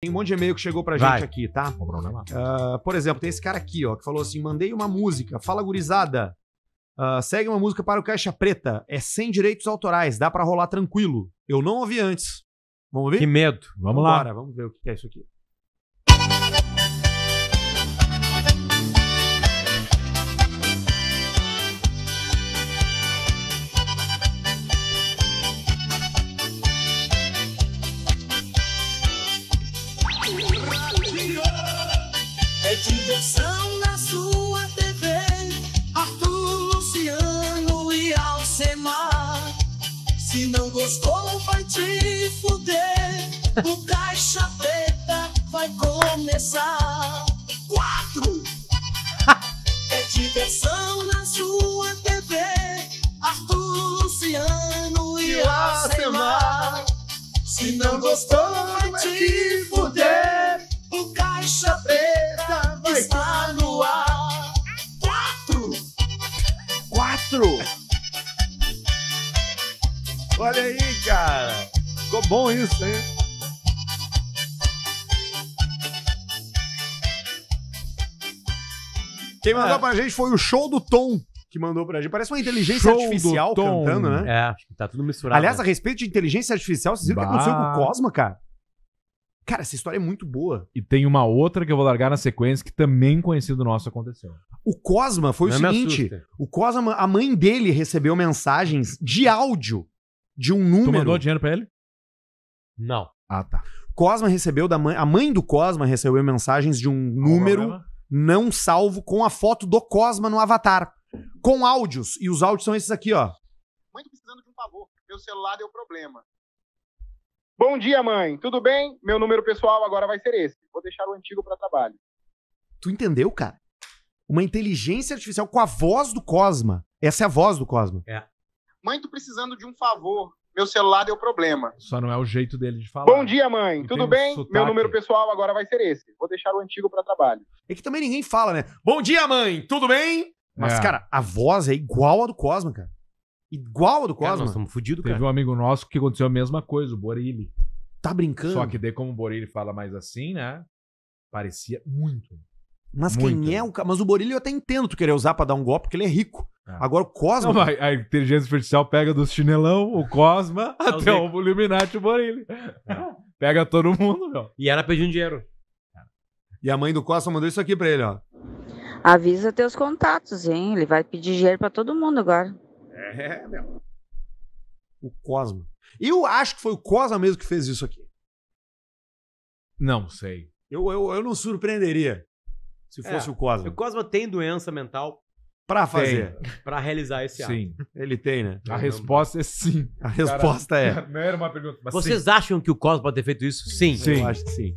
Tem um monte de e-mail que chegou pra gente Vai. aqui, tá? Não problema. Ah, por exemplo, tem esse cara aqui, ó, que falou assim: mandei uma música, fala gurizada. Ah, segue uma música para o Caixa Preta. É sem direitos autorais, dá pra rolar tranquilo. Eu não ouvi antes. Vamos ouvir? Que medo. Vamos lá. Vambora, vamos ver o que é isso aqui. Se não gostou, vai te fuder. O Caixa Preta vai começar. Quatro. É diversão na sua TV. Arthur, Luciano e Alcemar. Se não gostou, vai te fuder. O Caixa Preta está no ar. Quatro. Quatro! Olha aí, cara! Ficou bom isso, hein? Quem mandou É. pra gente foi o show do Tom que mandou pra gente. Parece uma inteligência Show do artificial Tom. cantando, né? É, acho que tá tudo misturado. Aliás, a respeito de inteligência artificial, vocês viram o que aconteceu com o Cosma, cara? Cara, essa história é muito boa. E tem uma outra que eu vou largar na sequência que também conhecido nosso aconteceu. O Cosma foi Não o seguinte: o Cosma, a mãe dele recebeu mensagens de áudio de um Tu número. mandou dinheiro pra ele? Não. Ah, tá. Cosma recebeu da mãe. A mãe do Cosma recebeu mensagens de um número não salvo com a foto do Cosma no avatar. Com áudios. E os áudios são esses aqui, ó. Mãe, tô precisando de um favor. Meu celular deu problema. Bom dia, mãe. Tudo bem? Meu número pessoal agora vai ser esse. Vou deixar o antigo para trabalho. Tu entendeu, cara? Uma inteligência artificial com a voz do Cosma. Essa é a voz do Cosma. Mãe, tô precisando de um favor. Meu celular deu problema. Só não é o jeito dele de falar. Bom dia, mãe. E Tudo um bem? sotaque. Meu número pessoal agora vai ser esse. Vou deixar o antigo para trabalho. É que também ninguém fala, né? Bom dia, mãe! Tudo bem? Mas, É. cara, a voz é igual a do Cosma, cara. Igual a do Cara, Cosma. nós estamos fodidos, Teve cara. um amigo nosso que aconteceu a mesma coisa, o Borilli. Tá brincando? Só que daí, como o Borilli fala mais assim, né? Parecia muito. Mas Muito. quem é o. ca- Mas o Borilho eu até entendo tu querer usar pra dar um golpe, porque ele é rico. É. Agora o Cosma. Não, a inteligência artificial pega do chinelão, o Cosma, É o até o Illuminati e o Borilli. Pega todo mundo, meu. E ela pediu um dinheiro. E a mãe do Cosma mandou isso aqui pra ele, ó. Avisa teus contatos, hein? Ele vai pedir dinheiro pra todo mundo agora. É, meu. O Cosma. Eu acho que foi o Cosma mesmo que fez isso aqui. Não sei. Eu, eu, eu não surpreenderia se fosse É, o Cosma. O Cosma tem doença mental Pra fazer. pra realizar esse ato. Sim. Ele tem, né? A resposta é sim. A resposta é. Não era uma pergunta, mas Vocês acham que o Cosma pode ter feito isso? Sim. Sim. Eu acho que sim.